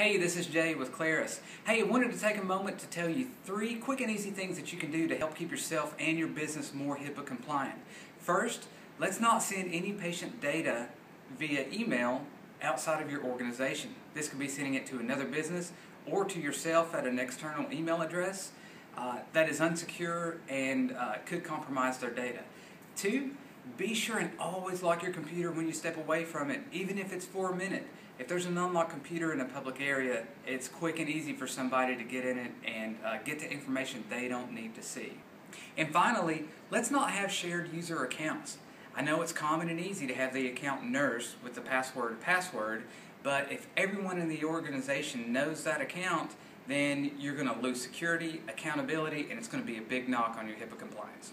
Hey, this is Jay with Claris. Hey, I wanted to take a moment to tell you three quick and easy things that you can do to help keep yourself and your business more HIPAA compliant. First, let's not send any patient data via email outside of your organization. This could be sending it to another business or to yourself at an external email address uh, that is unsecure and uh, could compromise their data. Two, be sure and always lock your computer when you step away from it, even if it's for a minute. If there's an unlocked computer in a public area, it's quick and easy for somebody to get in it and uh, get the information they don't need to see. And finally, let's not have shared user accounts. I know it's common and easy to have the account nurse with the password password, but if everyone in the organization knows that account, then you're going to lose security, accountability, and it's going to be a big knock on your HIPAA compliance.